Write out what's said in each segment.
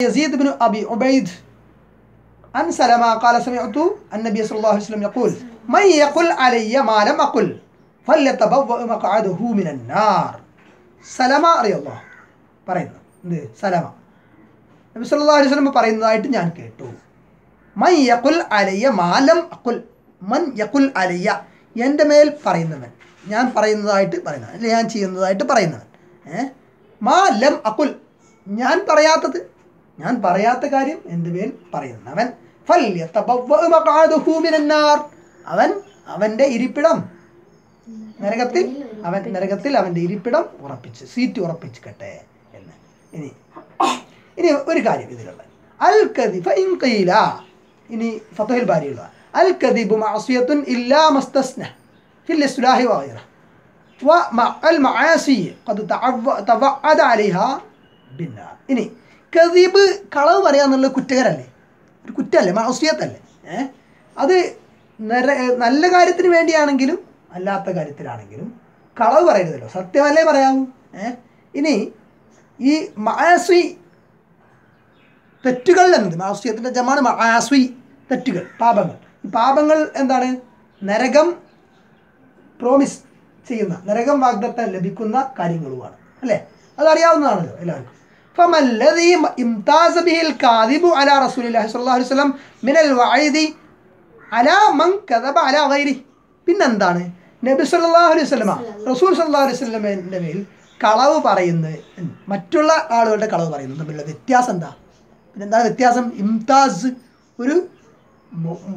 يزيد بن أبي عبيد عن سلمة قال سمعت النبي صلى الله عليه وسلم يقول من يقل علي ما لم أقل فليتبوأ مقعده من النار സലമ അറിയല്ലോ പറയുന്നു എന്ത് സലമ നബി സല്ലല്ലാഹു അലൈഹി വസല്ലം പറയുന്നതായിട്ട് ഞാൻ കേട്ടു മൻ യഖുൽ അലയ്യ മാലം അഖുൽ മൻ യഖുൽ അലയ്യ എൻ്റെ മേൽ പറയുന്നവൻ ഞാൻ പറയുന്നതായിട്ട് പറയുന്നവൻ അല്ലെങ്കിൽ ഞാൻ ചെയ്യുന്നതായിട്ട് പറയുന്നവൻ ഏ മാ ലം അഖുൽ ഞാൻ പറയാത്തത് ഞാൻ പറയാത്ത കാര്യം എന്റെ മേൽ പറയുന്നവൻ അവൻ അവന്റെ ഇരിപ്പിടം നരകത്തിൽ അവൻ നരകത്തിൽ അവന്റെ ഇരിപ്പിടം ഉറപ്പിച്ച് സീറ്റ് ഉറപ്പിച്ചിക്കട്ടെ എന്ന്. ഇനി ഇനി ഒരു കാര്യം ഇതിലുള്ള അൽ കദിഫ ഇൻകീല ഇനി ഫത്തുഹിൽ ബാരിയുള്ള അൽ കദിബു മാസിയത്തുൻ ഇല്ലാ മസ്തസ്ന ഫിൽ ഇസ്ലാഹി വഗൈറ. വ അൽ മആസി ഖദ് തവഅദ അലൈഹ ബിന്നാർ. ഇനി കദിബ് കളവ് പറയുക എന്നുള്ളത് കുറ്റകരല്ലേ? ഒരു കുറ്റമല്ലേ? മാസിയത്തല്ലേ ഏഹ് അത് നര നല്ല കാര്യത്തിന് വേണ്ടിയാണെങ്കിലും അല്ലാത്ത കാര്യത്തിലാണെങ്കിലും കളവ് പറയരുതല്ലോ. സത്യമല്ലേ പറയാം ഏഹ് ഇനി ഈ മാസ്വി തെറ്റുകൾ എന്നത് മാസിയത്തിന്റെ ജമാണ് മാസ്വി തെറ്റുകൾ പാപങ്ങൾ. ഈ പാപങ്ങൾ എന്താണ്? നരകം പ്രോമിസ് ചെയ്യുന്ന നരകം വാഗ്ദത്തം ലഭിക്കുന്ന കാര്യങ്ങളുമാണ്. അല്ലേ? അതറിയാവുന്നതാണല്ലോ എല്ലാവർക്കും. ഫമല്ലദീ ഇംതാസ ബിഹിൽ കാദിബു അല റസൂലുള്ളാഹി സ്വല്ലല്ലാഹു അലൈഹി വസല്ലം മിനൽ വഅദി അലാ മൻ കദബ അല ഗൈരി. പിന്നെന്താണ്? നബി സ്വല്ലല്ലാഹു അലൈഹി വസല്ലമ റസൂൽ സ്വല്ലല്ലാഹു അലൈഹി വസല്ലമയുടെ മേൽ കളവ് പറയുന്നത് മറ്റുള്ള ആളുകളുടെ കളവ് പറയുന്നത് തമ്മിലുള്ള വ്യത്യാസം എന്താ? പിന്നെന്താണ് വ്യത്യാസം? ഇംതാസ് ഒരു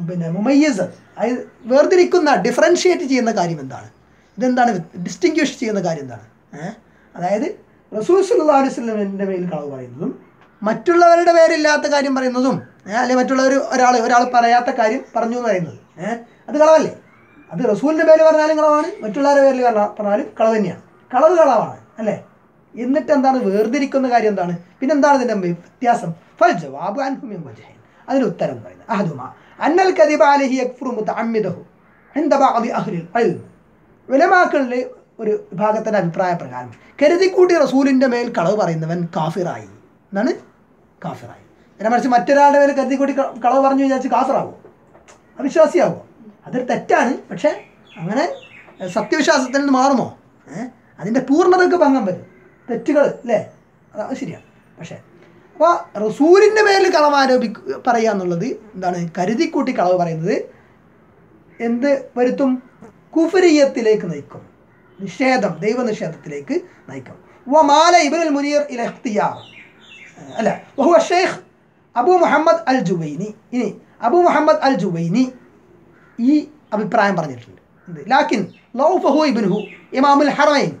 പിന്നെ മുമയ്യസ് അതായത് വേർതിരിക്കുന്ന ഡിഫറൻഷിയേറ്റ് ചെയ്യുന്ന കാര്യം എന്താണ്? ഇതെന്താണ്? ഡിസ്റ്റിങ്ക്വിഷ് ചെയ്യുന്ന കാര്യം എന്താണ്? അതായത് റസൂൽ സല്ലാ അലുസ്ലമിന്റെ കളവ് പറയുന്നതും മറ്റുള്ളവരുടെ പേരില്ലാത്ത കാര്യം പറയുന്നതും അല്ലെങ്കിൽ മറ്റുള്ളവർ ഒരാൾ ഒരാൾ പറയാത്ത കാര്യം പറഞ്ഞു എന്ന് പറയുന്നത് ഏഹ് അത് കളവല്ലേ? അത് റസൂലിന്റെ പേര് പറഞ്ഞാലും കളവാണ് മറ്റുള്ളവരുടെ പേരിൽ പറഞ്ഞാലും കളവ് തന്നെയാണ്. കളവ് കളവാണ് അല്ലേ? എന്നിട്ട് എന്താണ് വേർതിരിക്കുന്ന കാര്യം എന്താണ്? പിന്നെ എന്താണ് ഇതിന്റെ വ്യത്യാസം? അതിന് ഉത്തരം പറയുന്നത് അഹദുമ അന്നൽ അഹ്ലിൽ ഉലമാക്കളിൽ ഒരു വിഭാഗത്തിന്റെ അഭിപ്രായ പ്രകാരം. കരുതിക്കൂട്ടി റസൂലിന്റെ മേൽ കളവ് പറയുന്നവൻ കാഫിറായി. എന്നാണ് കാഫിറായി. നേരെ മറിച്ച് മറ്റൊരാളുടെ മേൽ കരുതിക്കൂട്ടി കളവ് പറഞ്ഞു വിചാരിച്ച് കാഫിറാവോ? അവിശ്വാസിയാവോ? അതൊരു തെറ്റാണ്. പക്ഷേ അങ്ങനെ സത്യവിശ്വാസത്തിൽ നിന്ന് മാറുമോ? അതിന്റെ പൂർണതയ്ക്ക് ഭംഗം വരും. തെറ്റുകൾ അല്ലേ? അത് ശരിയാണ്. പക്ഷേ അപ്പോൾ റസൂലിന്റെ മേൽ കളവ് ആരോപി പറയുക എന്നുള്ളത് എന്താണ്? കരുതിക്കൂട്ടി കളവ് പറയുന്നത് എന്ത് വരുത്തും? കുഫരീയത്തിലേക്ക് നയിക്കും. നിഷേധം ദൈവനിഷേധത്തിലേക്ക് നയിക്കും വമാല ഇബ്നുൽ മുനീർ ഇല ഇഖ്തിയാർ അല്ല വഹുവ ഷെയ്ഖ് അബു മുഹമ്മദ് അൽ ജുവൈനി ഇനി അബു മുഹമ്മദ് അൽ ജുവൈനി ഈ അഭിപ്രായം പറഞ്ഞിട്ടുണ്ട് എന്ത്? ലാക്കിൻ ലൗഫഹു ഇബ്നുഹു ഇമാമുൽ ഹറമൈൻ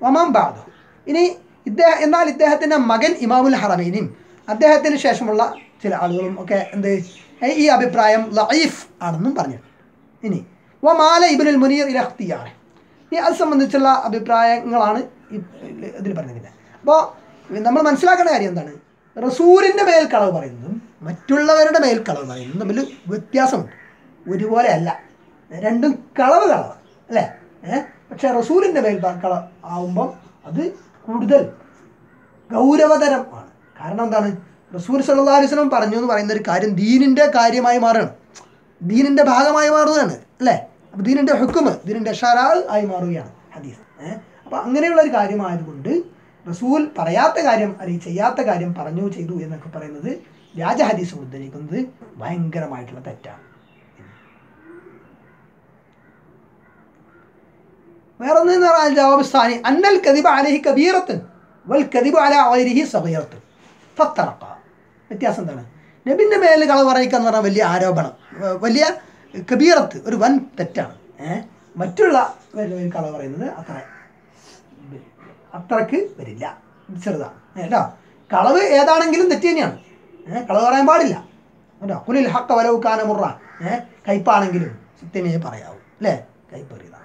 വമാം ബാദഹു ഇനി ഇദ്ദേഹം എന്നാൽ ഇദ്ദേഹത്തിൻ്റെ മകൻ ഇമാമുൽ ഹറമൈനും അദ്ദേഹത്തിന് ശേഷമുള്ള ചില ആളുകളും ഒക്കെ എന്ത് ഈ അഭിപ്രായം ലൈഫ് ആണെന്നും പറഞ്ഞിട്ടുണ്ട് ഇനി വമാല ഇബ്നുൽ മുനീർ ഇല ഇഖ്തിയാർ ഇനി അത് സംബന്ധിച്ചുള്ള അഭിപ്രായങ്ങളാണ് ഇതിൽ പറഞ്ഞിരിക്കുന്നത്. അപ്പോൾ നമ്മൾ മനസ്സിലാക്കേണ്ട കാര്യം എന്താണ്? റസൂലിന്റെ മേൽ കളവ് പറയുന്നതും മറ്റുള്ളവരുടെ മേൽ കളവ് പറയുന്നതും തമ്മിൽ വ്യത്യാസമുണ്ട്. ഒരുപോലെ അല്ല. രണ്ടും കളവ് കളവ്. അല്ലേ? പക്ഷേ റസൂലിന്റെ മേൽ കളവ് കള ആവുമ്പം അത് കൂടുതൽ ഗൗരവതരം ആണ്. കാരണം എന്താണ്? റസൂൽ വസല്ലം പറഞ്ഞു എന്ന് പറയുന്ന ഒരു കാര്യം ദീനിന്റെ കാര്യമായി മാറുകയാണ് ദീനിന്റെ ഭാഗമായി മാറുകയാണ് അല്ലേ? അപ്പോൾ ദീനിന്റെ ഹുക്കുമ് ദീനിന്റെ ഷറാൾ ആയി മാറുകയാണ് ഹദീസ്. അപ്പോൾ അങ്ങനെയുള്ള ഒരു കാര്യമായതുകൊണ്ട് റസൂൽ പറയാത്ത കാര്യം അല്ലെങ്കിൽ ചെയ്യാത്ത കാര്യം പറഞ്ഞു ചെയ്തു എന്നൊക്കെ പറയുന്നത് വ്യാജ ഹദീസ് ഉദ്ധരിക്കുന്നത് ഭയങ്കരമായിട്ടുള്ള തെറ്റാണ്. വേറെ ഒന്നെന്ന് പറഞ്ഞാൽ ജവാബ് അന്നൽ കദിബ അലഹി കബീറത്ത് വൽ കദിബ അല ഐരിഹി സബീറത്ത് ഫത്തറക്ക. വ്യത്യാസം എന്താണ്? നബിന്റെ മേലിൽ കളവ് പറയിക്കുക എന്ന് പറഞ്ഞാൽ വലിയ ആരോപണം. വലിയ കബീറത്ത് ഒരു വൻ തെറ്റാണ്. മറ്റുള്ള കള പറയുന്നത് അത്ര. അത്രയ്ക്ക് വരില്ല. ചെറുതാണ്. കേട്ടോ? കളവ് ഏതാണെങ്കിലും തെറ്റ് തന്നെയാണ്. കളവ് പറയാൻ പാടില്ല. കേട്ടോ? കുലിൽ ഹക്ക കാന മുറ. ഏഹ് കയ്പാണെങ്കിലും സത്യമേ പറയാവൂ. അല്ലേ? കയ്പേറിയതാണ്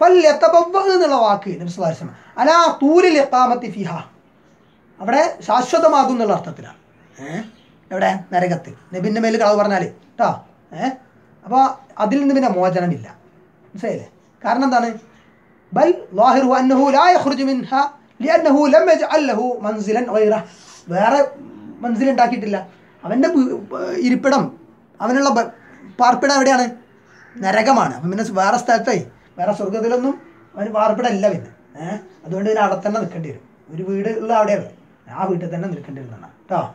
ഫല്യത്തബവ്വ എന്നുള്ള വാക്ക് അലാ ഇഖാമത്തി ഫിഹ. അവിടെ ശാശ്വതമാകും എന്നുള്ള അർത്ഥത്തിലാണ്. ഏഹ് എവിടെ? നരകത്തിൽ. നബിന്റെ മേൽ കളവ് പറഞ്ഞാൽ കേട്ടോ ഏഹ് അപ്പോൾ അതിൽ നിന്ന് പിന്നെ മോചനമില്ല. മനസ്സിലായില്ലേ? കാരണം എന്താണ്? ബൽ ലാഹിറു അന്നഹു ലാ യഖ്റുജു മിൻഹ ലിഅന്നഹു ലം മൻസിലൻ ഗൈറ. വേറെ മൻസിൽ ഉണ്ടാക്കിയിട്ടില്ല. അവന്റെ ഇരിപ്പിടം അവനുള്ള പാർപ്പിടം എവിടെയാണ്? നരകമാണ്. അപ്പം പിന്നെ വേറെ സ്ഥലത്തേ വേറെ സ്വർഗത്തിലൊന്നും അവന് പാർപ്പിടം ഇല്ല പിന്നെ. ഏഹ് അതുകൊണ്ട് പിന്നെ അവിടെ തന്നെ നിൽക്കേണ്ടി വരും. ഒരു വീട് ഉള്ള അവിടെയല്ലേ ആ വീട്ടിൽ തന്നെ നിൽക്കേണ്ടി വരുന്നതാണ് കേട്ടോ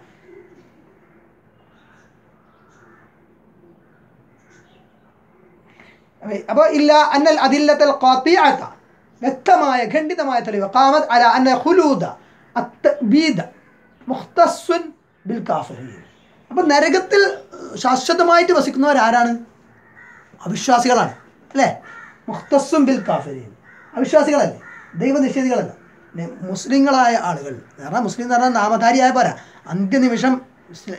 അപ്പോൾ ഇല്ല അന്നൽ അതില്ലത്തൽ ഖാത്തിഅത. വ്യക്തമായ ഖണ്ഡിതമായ തെളിവ്. കാമത് അല അന്ന ഖുലൂദ അത്തബീദ മുഖ്തസ്സുൻ ബിൽ കാഫിരീൻ. അപ്പോൾ നരകത്തിൽ ശാശ്വതമായിട്ട് വസിക്കുന്നവർ ആരാണ് അവിശ്വാസികളാണ്. അല്ലേ? മുഹ്തസ്വൻ ബിൽ കാഫിരീൻ. അവിശ്വാസികളല്ലേ? ദൈവനിഷേധികളല്ല. മുസ്ലിങ്ങളായ ആളുകൾ. കാരണം മുസ്ലിം എന്ന് പറഞ്ഞാൽ നാമധാരിയായ പോരാ. അന്ത്യനിമിഷം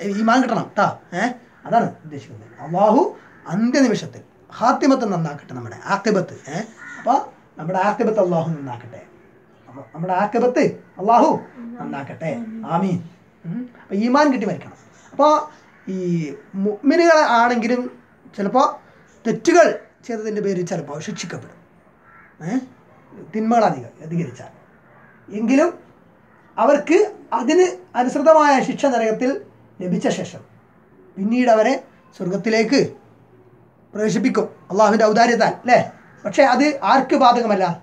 ഈമാൻ കിട്ടണം കേട്ടോ ഏഹ് അതാണ് ഉദ്ദേശിക്കുന്നത്. അള്ളാഹു അന്ത്യനിമിഷത്തിൽ ഹാത്തിമത്ത് നന്നാക്കട്ടെ നമ്മുടെ ആക്കിബത്ത് ഏഹ് അപ്പോൾ നമ്മുടെ ആക്കിബത്ത് അള്ളാഹു നന്നാക്കട്ടെ. അപ്പോൾ നമ്മുടെ ആക്കിബത്ത് അള്ളാഹു നന്നാക്കട്ടെ. ആമീൻ. അപ്പോൾ ഈമാൻ കിട്ടി മരിക്കണം. അപ്പോൾ ഈ മുമ്മിനുകൾ ആണെങ്കിലും ചിലപ്പോൾ തെറ്റുകൾ ചെയ്തതിന്റെ പേരിൽ ചിലപ്പോൾ ശിക്ഷിക്കപ്പെടും. ഏഹ് തിന്മകൾ അധികം അധികരിച്ചാൽ. എങ്കിലും അവർക്ക് അതിന് അനുസൃതമായ ശിക്ഷ നരകത്തിൽ ലഭിച്ച ശേഷം പിന്നീട് അവരെ സ്വർഗത്തിലേക്ക് പ്രവേശിപ്പിക്കും. അള്ളാഹുവിന്റെ ഔദാര്യത്താൽ അല്ലേ? പക്ഷേ അത് ആർക്ക് ബാധകമല്ല?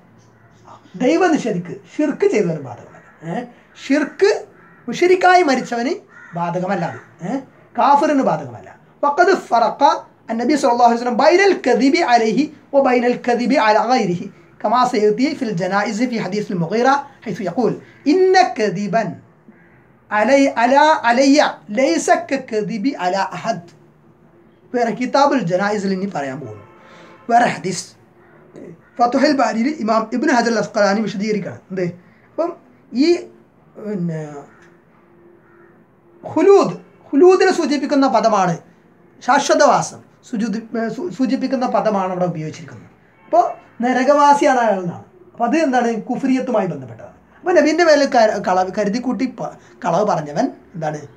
ദൈവനിഷേധിക്ക് ഷിർക്ക് ചെയ്തവന് ബാധകമല്ല. ഷിർക്ക് ഉഷിരിക്കായി മരിച്ചവന് ബാധകമല്ല അത്. കാഫറിന് ബാധകമല്ല. വക്കത് ഫറക്ക നബി സല്ലാഹു ബൈനൽ കദിബി അലഹി ഓ ബൈനൽ കദിബി അലഹിഹി كما سيأتي في الجنائز في حديث المغيرة حيث يقول إن كذبا علي على علي ليس ككذب على أحد വേറെ കിതാബുൽ ജനായിസിൽ ഇനി പറയാൻ പോകുന്നു വേറെ ഹദീസ് ഫത്തുഹൽ ബാരിയിൽ ഇമാം ഇബ്നു ഹജർ അസ്കലാനി വിശദീകരിക്കണം എന്ത് അപ്പം ഈ പിന്നെ ഹുലൂദ് ഹുലൂദിനെ സൂചിപ്പിക്കുന്ന പദമാണ് ശാശ്വതവാസം സുചുതി സൂ- സൂചിപ്പിക്കുന്ന പദമാണ് അവിടെ ഉപയോഗിച്ചിരിക്കുന്നത് അപ്പോൾ നരകവാസിയാണ് അയാൾ എന്നാണ്. അപ്പോൾ അത് എന്താണ്? കുഫ്രിയത്തുമായി ബന്ധപ്പെട്ടതാണ്. അപ്പോൾ നബീന്റെ മേലെ കളവ് കരുതിക്കൂട്ടി കളവ് പറഞ്ഞവൻ എന്താണ്?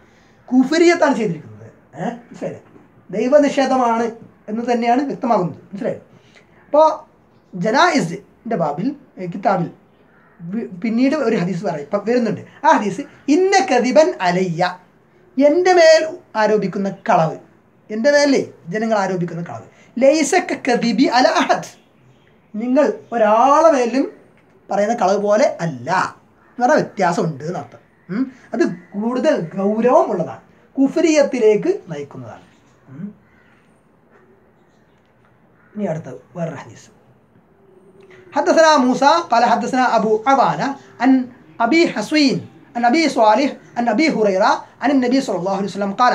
കുഫരിയത്താണ് ചെയ്തിരിക്കുന്നത്. ഏഹ്? മനസ്സിലായില്ലേ? ദൈവനിഷേധമാണ് എന്ന് തന്നെയാണ് വ്യക്തമാകുന്നത്. മനസ്സിലായോ? അപ്പോൾ ജനായിസിന്റെ ബാബിൽ കിതാബിൽ പിന്നീട് ഒരു ഹദീസ് പറയും. വരുന്നുണ്ട്. ആ ഹദീസ് ഇന്ന കതിബൻ അലയ്യ. എന്റെ മേൽ ആരോപിക്കുന്ന കളവ്. എന്റെ മേലേ ജനങ്ങൾ ആരോപിക്കുന്ന കളവ്. ലൈസക്ക കതിബി അല അഹദ്. നിങ്ങൾ ഒരാളെ മേലും പറയുന്ന കളവ് പോലെ അല്ല എന്ന് പറഞ്ഞാൽ വ്യത്യാസമുണ്ട് എന്നർത്ഥം ഉം. അത് കൂടുതൽ ഗൗരവമുള്ളതാണ് കുഫരിയത്തിലേക്ക് നയിക്കുന്നതാണ് ഉം. ഇനി അടുത്ത വേറൊരു ഹദീസ് حدثنا موسى قال حدثنا أبو عوانة عن أبي حسوين عن أبي صالح عن أبي هريرة عن النبي صلى الله عليه وسلم قال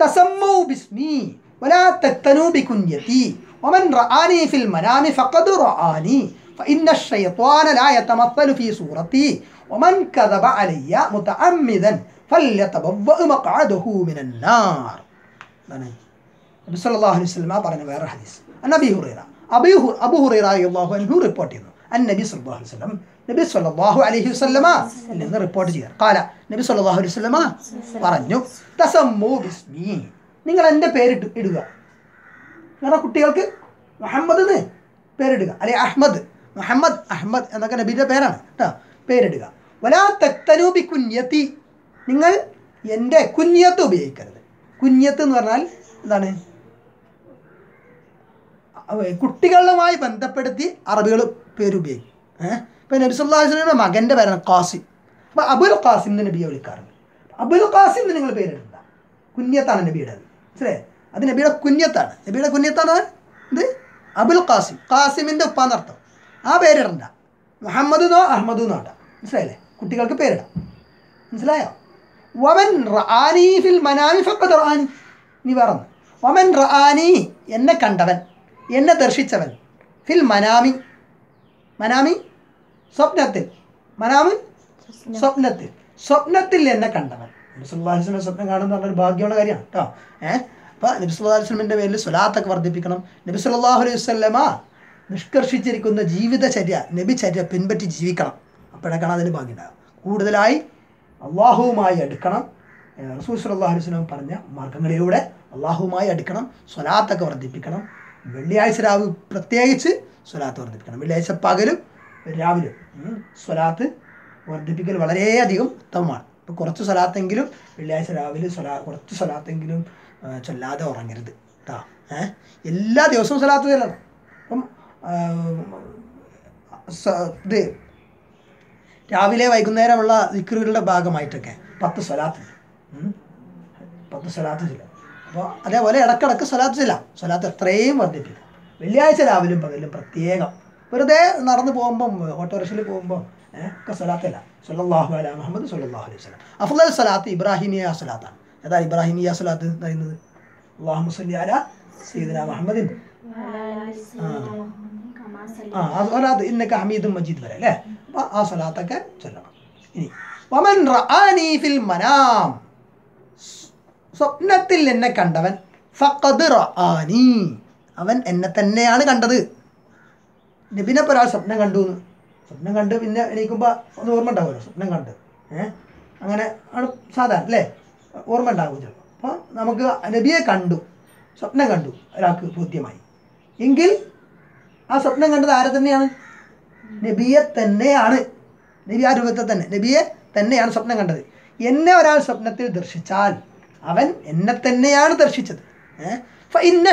تسموا باسمي ولا تكتنوا بكنيتي ومن رآني في المنام فقد رآني فإن الشيطان لا يتمثل في صورتي ومن كذب علي متعمدا فليتبوأ مقعده من النار ഇതാണ് നബി സല്ലല്ലാഹു അലൈഹി വസല്ലമ പറഞ്ഞ വേറെ ഹദീസ് നബി ഹുറൈറ അബി ഹു അബു ഹുറൈറ റളിയല്ലാഹു അൻഹു റിപ്പോർട്ട് ചെയ്യുന്നു അൻ നബി സല്ലല്ലാഹു അലൈഹി വസല്ലം നബി സല്ലല്ലാഹു അലൈഹി വസല്ലമ നിന്ന് റിപ്പോർട്ട് ചെയ്തു കാല നബി സല്ലല്ലാഹു അലൈഹി വസല്ലമ പറഞ്ഞു തസമ്മു ബിസ്മി നിങ്ങൾ എൻ്റെ പേരിട്ട് ഇടുക നിങ്ങളുടെ കുട്ടികൾക്ക് മുഹമ്മദ് എന്ന് പേരിടുക. അല്ലെ അഹമ്മദ് മുഹമ്മദ് അഹമ്മദ് എന്നൊക്കെ നബീന്റെ പേരാണ് കേട്ടോ. പേരിടുക. വലാ തെക്തനൂപി കുഞ്ഞത്തി നിങ്ങൾ എന്റെ കുഞ്ഞത്ത് ഉപയോഗിക്കരുത്. കുഞ്ഞത്ത് എന്ന് പറഞ്ഞാൽ എന്താണ്? കുട്ടികളുമായി ബന്ധപ്പെടുത്തി അറബികൾ പേരുപയോഗിക്കും ഏഹ് ഇപ്പം നബി സല്ലല്ലാഹു അലൈഹി വസല്ലമയുടെ മകന്റെ പേരാണ് ഖാസിം. അപ്പോൾ അബുൽ ഖാസിം എന്ന് നബിയെ വിളിക്കാറുണ്ട്. അബുൽ ഖാസിം എന്ന് നിങ്ങൾ പേരിടണ്ട. കുഞ്ഞത്താണ് നബിയുടെ മനസ്സിലേ അത് നബിയുടെ കുഞ്ഞത്താണ്. നബിയുടെ കുഞ്ഞത്താണ് ഇത് അബുൽ ഖാസിം. ഖാസിമിന്റെ ഉപ്പാന്നർത്ഥം ആ പേരിടണ്ട. മുഹമ്മദ് എന്നോ അഹമ്മദ് എന്നോ ഇടാം മനസ്സിലായില്ലേ? കുട്ടികൾക്ക് പേരിടാം. മനസ്സിലായോ? വമൻ റാനീഫിൽ ഫിൽ മനാമി ഫക്കത് റാനി നീ പറഞ്ഞു വമൻ റാനി എന്നെ കണ്ടവൻ. എന്നെ ദർശിച്ചവൻ. ഫിൽ മനാമി. മനാമി? സ്വപ്നത്തിൽ. മനാമി? സ്വപ്നത്തിൽ. സ്വപ്നത്തിൽ എന്നെ കണ്ടവൻ. സ്വപ്നം കാണുന്ന ഭാഗ്യമുള്ള കാര്യമാണ്. കേട്ടോ ഏഹ് അപ്പോൾ നബി സല്ലല്ലാഹു അലൈഹി വസല്ലമിന്റെ പേരിൽ സ്വലാത്തൊക്കെ വർദ്ധിപ്പിക്കണം. നബി സല്ലല്ലാഹു അലൈഹി വസ്ലമ നിഷ്കർഷിച്ചിരിക്കുന്ന ജീവിതചര്യ നബിചര്യ പിൻപറ്റി ജീവിക്കണം. അപ്പോഴേക്കാണ് അതിന് ഭാഗ്യം ഉണ്ടാകുക കൂടുതലായി അള്ളാഹുവുമായി അടുക്കണം. റസൂൽ സല്ലല്ലാഹു അലൈഹി വസല്ലം പറഞ്ഞ മാർഗങ്ങളിലൂടെ അള്ളാഹുവുമായി അടുക്കണം. സ്വലാത്തൊക്കെ വർദ്ധിപ്പിക്കണം. വെള്ളിയാഴ്ച രാവ് പ്രത്യേകിച്ച് സ്വലാത്ത് വർദ്ധിപ്പിക്കണം. വെള്ളിയാഴ്ച പകലും രാവിലെ സ്വലാത്ത് വർദ്ധിപ്പിക്കൽ വളരെയധികം ഉത്തമമാണ്. ഇപ്പോൾ കുറച്ച് സ്വലാത്തെങ്കിലും വെള്ളിയാഴ്ച രാവിലെ സ്വലാ കുറച്ച് സ്വലാത്തെങ്കിലും ചൊല്ലാതെ ഉറങ്ങരുത് കേട്ടോ ഏഹ് എല്ലാ ദിവസവും സ്വലാത്ത് ചെല്ലണം അപ്പം ഇത് രാവിലെ വൈകുന്നേരമുള്ള ദിക്റുകളുടെ ഭാഗമായിട്ടൊക്കെ പത്ത് സ്വലാത്ത്. പത്ത് സ്വലാത്ത് ചെല്ലാം അപ്പോൾ അതേപോലെ ഇടക്കിടക്ക് സ്വലാത്ത് ചെല്ലാം സ്വലാത്ത് എത്രയും വർദ്ധിപ്പിക്കും. വെള്ളിയാഴ്ച രാവിലും പകലും പ്രത്യേകം. വെറുതെ നടന്നു പോകുമ്പം ഓട്ടോറിക്ഷയിൽ പോകുമ്പോൾ ഒക്കെ സ്വലാത്തല്ല സുല്ലാഹു അല മുഹമ്മദ് സുല്ലാഹു അലൈഹി വസല്ലം. അഫ്ലൽ സ്വലാത്ത് ഇബ്രാഹിമിയ സ്വലാത്താണ്. ഏതാ ഇബ്രാഹിമിയ സ്വലാത്ത് എന്ന് പറയുന്നത്. അള്ളാഹു മുസ്ലി അല സീദന മുഹമ്മദിൻ. ആ. ആ സ്വലാത്ത് ഇന്നൊക്കെ ഹമീദും മജീദ് വരെ അല്ലേ? അപ്പോൾ ആ സ്വലാത്തൊക്കെ ചൊല്ലണം. ഇനി വമൻ റആനി ഫിൽ മനാം. സ്വപ്നത്തിൽ എന്നെ കണ്ടവൻ ഫഖദ് റആനി. അവൻ എന്നെ തന്നെയാണ് കണ്ടത്. നബിനെ ഒരാൾ സ്വപ്നം കണ്ടു എന്ന്. സ്വപ്നം കണ്ട് പിന്നെ എണീക്കുമ്പോൾ ഒന്ന് ഓർമ്മ ഉണ്ടാവുമല്ലോ സ്വപ്നം കണ്ട്. ഏഹ് അങ്ങനെ ആണ് സാധാരണ അല്ലേ? ഓർമ്മ ചിലപ്പോൾ അപ്പോൾ നമുക്ക് നബിയെ കണ്ടു സ്വപ്നം കണ്ടു ഒരാൾക്ക് ബോധ്യമായി. എങ്കിൽ ആ സ്വപ്നം കണ്ടത് ആരെ തന്നെയാണ്? നബിയെ തന്നെയാണ്. നബി ആ രൂപത്തെ തന്നെ. നബിയെ തന്നെയാണ് സ്വപ്നം കണ്ടത്. എന്നെ ഒരാൾ സ്വപ്നത്തിൽ ദർശിച്ചാൽ അവൻ എന്നെ തന്നെയാണ് ദർശിച്ചത്.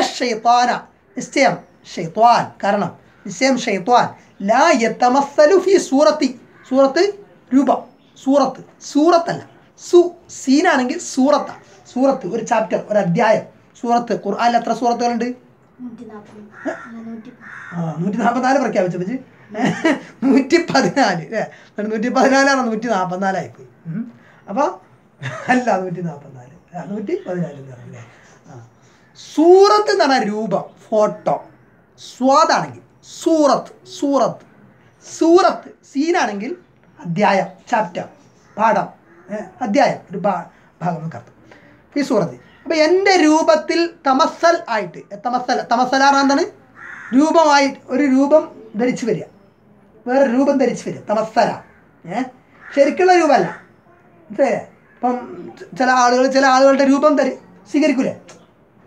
ഷെയ്ത്താന നിശ്ചയം ഷെയ്ത്വാൻ കാരണം നിശ്ചയം ഷെയ്ത്വാൻ ലാ യതമസ്സലു ഫി സൂറത്തി. സൂറത്ത് രൂപം. സൂറത്ത്. സൂറത്തല്ല. സു സീനാണെങ്കിൽ സൂറത്താണ് സൂറത്ത് ഒരു ചാപ്റ്റർ ഒരു അധ്യായം. സൂറത്ത് ഖുർആാനിൽ എത്ര സൂറത്തുകളുണ്ട്? ആ നൂറ്റി നാൽപ്പത്തിനാല് പ്രഖ്യാപിച്ചത് നൂറ്റി പതിനാല് അല്ലേ? നൂറ്റി പതിനാലാണ് നൂറ്റി നാൽപ്പത്തിനാലായി പോയി അപ്പോൾ അല്ല നൂറ്റി നാൽപ്പത്തിനാല് നൂറ്റി പതിനാല് എന്ന് പറഞ്ഞല്ലേ? ആ. സൂറത്ത് എന്ന് പറഞ്ഞാൽ രൂപം ഫോട്ടോ. സ്വാദാണെങ്കിൽ സൂറത്ത് സൂറത്ത്. സൂറത്ത് സീനാണെങ്കിൽ അധ്യായം ചാപ്റ്റർ പാഠം. അധ്യായം ഒരു ഭാഗം നമുക്ക് ഈ സൂറത്ത്. അപ്പോൾ എന്റെ രൂപത്തിൽ തമസൽ ആയിട്ട് തമസൽ തമസലാറ എന്താണ്? രൂപമായി ഒരു രൂപം ധരിച്ചു വരിക. വേറെ രൂപം ധരിച്ചു വരിക. തമസല ഏ ശരിക്കുള്ള രൂപമല്ല. ഇപ്പം ചില ആളുകൾ ചില ആളുകളുടെ രൂപം ധരി സ്വീകരിക്കൂലേ?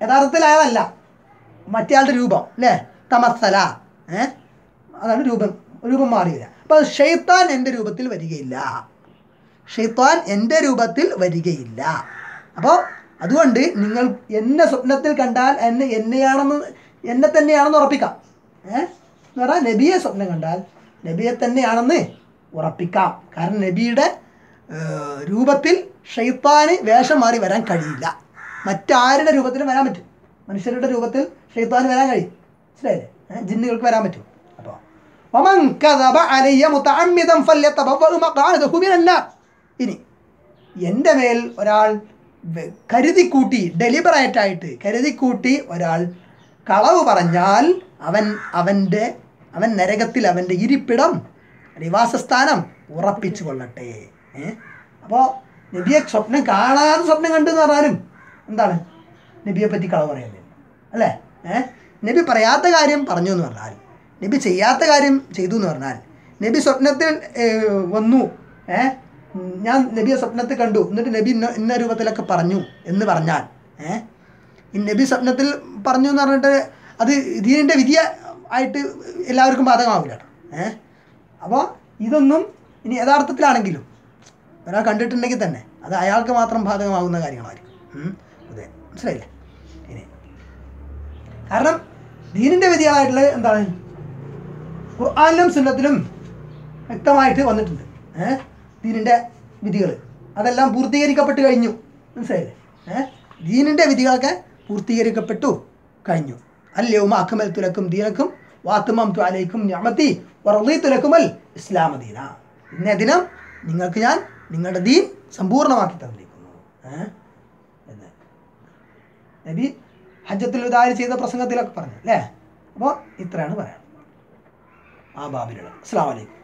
യഥാർത്ഥത്തിൽ അയാളല്ല. മറ്റേ ആളുടെ രൂപം അല്ലേ? തമസല ഏ അതാണ് രൂപം രൂപം മാറിയില്ല അപ്പം അപ്പോൾ ഷെയ്ത്താൻ എന്റെ രൂപത്തിൽ വരികയില്ല. ഷെയ്ത്താൻ എന്റെ രൂപത്തിൽ വരികയില്ല. അപ്പോൾ അതുകൊണ്ട് നിങ്ങൾ എന്നെ സ്വപ്നത്തിൽ കണ്ടാൽ എന്നെ എന്നെയാണെന്ന് എന്നെ തന്നെയാണെന്ന് ഉറപ്പിക്കാം. ഏഹ് എന്ന് പറഞ്ഞാൽ നബിയെ സ്വപ്നം കണ്ടാൽ നബിയെ തന്നെയാണെന്ന് ഉറപ്പിക്കാം. കാരണം നബിയുടെ രൂപത്തിൽ ഷെയ്ത്താന് വേഷം മാറി വരാൻ കഴിയില്ല. മറ്റാരുടെ രൂപത്തിലും വരാൻ പറ്റും? മനുഷ്യരുടെ രൂപത്തിൽ ഷെയ്ത്താന് വരാൻ കഴിയും. മനസ്സിലായില്ലേ? ജിന്നുകൾക്ക് വരാൻ പറ്റും. അപ്പോൾ ഇനി എന്റെ മേൽ ഒരാൾ കരുതിക്കൂട്ടി ഡെലിബറേറ്റായിട്ട് കരുതിക്കൂട്ടി ഒരാൾ കളവ് പറഞ്ഞാൽ അവൻ അവന്റെ അവൻ നരകത്തിൽ അവന്റെ ഇരിപ്പിടം നിവാസസ്ഥാനം ഉറപ്പിച്ചു കൊള്ളട്ടെ. അപ്പോൾ നബിയെ സ്വപ്നം കാണാതെ സ്വപ്നം കണ്ടെന്ന് പറഞ്ഞാലും എന്താണ്? നബിയെ പറ്റി കളവ് പറയുന്നില്ല അല്ലേ? ഏഹ് നബി പറയാത്ത കാര്യം പറഞ്ഞു എന്ന് പറഞ്ഞാൽ നബി ചെയ്യാത്ത കാര്യം ചെയ്തു എന്ന് പറഞ്ഞാൽ നബി സ്വപ്നത്തിൽ വന്നു. ഏഹ് ഞാൻ നബിയെ സ്വപ്നത്തിൽ കണ്ടു. എന്നിട്ട് നബി ഇന്ന ഇന്ന രൂപത്തിലൊക്കെ പറഞ്ഞു എന്ന് പറഞ്ഞാൽ ഏഹ് ഈ നബി സ്വപ്നത്തിൽ പറഞ്ഞു എന്ന് പറഞ്ഞിട്ട് അത് ദീനിന്റെ വിധിയ ആയിട്ട് എല്ലാവർക്കും ബാധകമാവില്ല കേട്ടോ ഏ? അപ്പോൾ ഇതൊന്നും ഇനി യഥാർത്ഥത്തിലാണെങ്കിലും ഒരാൾ കണ്ടിട്ടുണ്ടെങ്കിൽ തന്നെ അത് അയാൾക്ക് മാത്രം ബാധകമാകുന്ന കാര്യങ്ങളായിരിക്കും. അതെ. മനസ്സിലായില്ലേ? ഇനി. കാരണം ദീനിന്റെ വിധികളായിട്ടുള്ള എന്താണ്? ഖുർആാനിലും സുന്നത്തിലും വ്യക്തമായിട്ട് വന്നിട്ടുണ്ട് ഏഹ് ദീനിന്റെ വിധികൾ അതെല്ലാം പൂർത്തീകരിക്കപ്പെട്ട് കഴിഞ്ഞു. മനസ്സിലായില്ലേ? ഏഹ് ദീനിന്റെ വിധികളൊക്കെ പൂർത്തീകരിക്കപ്പെട്ടു കഴിഞ്ഞു. അല്ലയോമ അഖമൽ തുലക്കും ദീനക്കും വാത്തുമം ത്വാലയ്ക്കും ഞാമത്തി വറളി തുലക്കുമൽ ഇസ്ലാമ ദീന. ഇന്നേ ദിനം നിങ്ങൾക്ക് ഞാൻ നിങ്ങളുടെ ദീൻ സമ്പൂർണമാക്കി തന്നിരിക്കുന്നു. നബി ഹജ്ജത്തുൽ ഉദാരി ചെയ്ത പ്രസംഗത്തിലൊക്കെ പറഞ്ഞു അല്ലേ? അപ്പോൾ ഇത്രയാണ് പറയാം ആ ബാബിലുള്ള. അസ്സാം വലൈക്കും